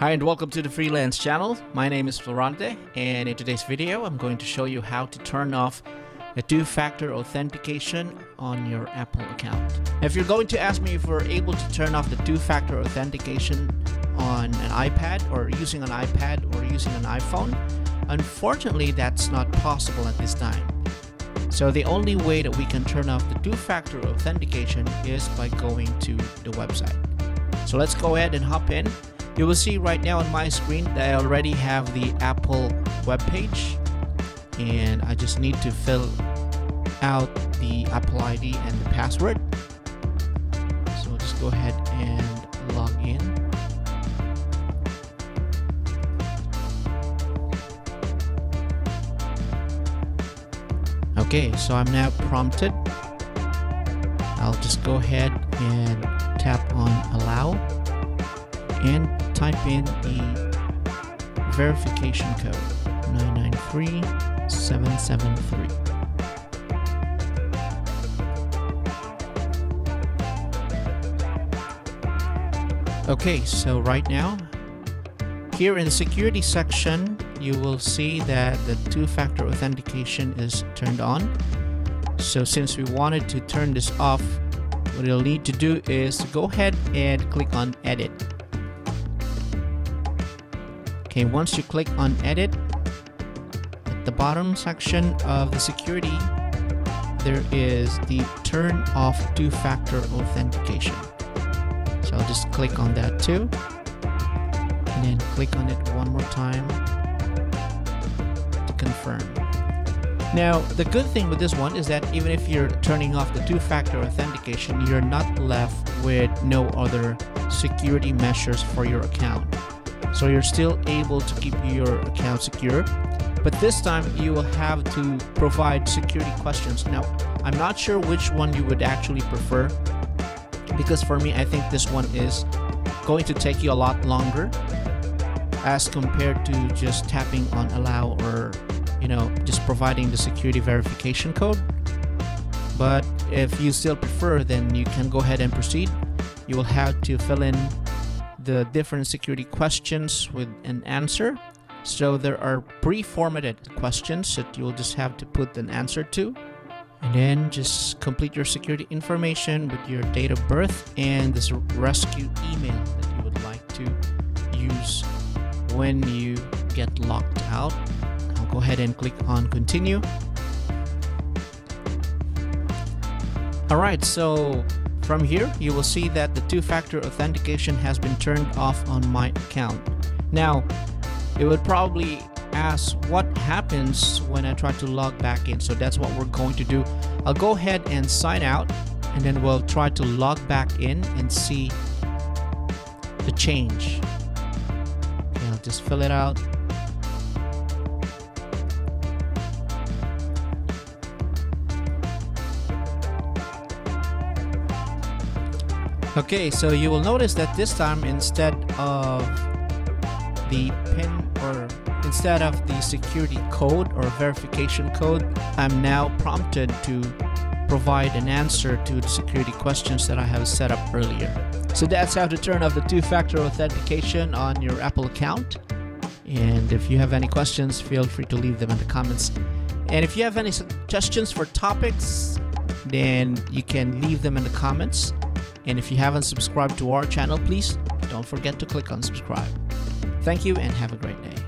Hi and welcome to the Freelance channel. My name is Florante and in today's video I'm going to show you how to turn off a two-factor authentication on your Apple account. If you're going to ask me if we're able to turn off the two-factor authentication on an iPad or using an iPad or using an iPhone, unfortunately that's not possible at this time. So the only way that we can turn off the two-factor authentication is by going to the website. So let's go ahead and hop in. You will see right now on my screen that I already have the Apple web page and I just need to fill out the Apple ID and the password. So just go ahead and log in. Okay, so I'm now prompted. I'll just go ahead and tap on allow and type in the verification code 993773. Okay, so right now, here in the security section, you will see that the two-factor authentication is turned on. So since we wanted to turn this off, what you'll need to do is go ahead and click on edit. Okay, once you click on edit, at the bottom section of the security, there is the turn off two-factor authentication. So I'll just click on that too. And then click on it one more time to confirm. Now, the good thing with this one is that even if you're turning off the two-factor authentication, you're not left with no other security measures for your account. So you're still able to keep your account secure. But this time you will have to provide security questions. Now, I'm not sure which one you would actually prefer because for me I think this one is going to take you a lot longer as compared to just tapping on allow or you know just providing the security verification code but if you still prefer then you can go ahead and proceed you will have to fill in the different security questions with an answer so there are pre-formatted questions that you will just have to put an answer to and then just complete your security information with your date of birth and this rescue email that you would like to use when you get locked out. I'll go ahead and click on continue. Alright, so from here you will see that the two-factor authentication has been turned off on my account. Now, it would probably ask what happens when I try to log back in. So that's what we're going to do. I'll go ahead and sign out and then we'll try to log back in and see the change. Okay, I'll just fill it out. Okay, so you will notice that this time instead of the pin or instead of the security code or verification code, I'm now prompted to provide an answer to the security questions that I have set up earlier. So that's how to turn off the two-factor authentication on your Apple account. And if you have any questions, feel free to leave them in the comments. And if you have any suggestions for topics, then you can leave them in the comments. And if you haven't subscribed to our channel, please don't forget to click on subscribe. Thank you and have a great day.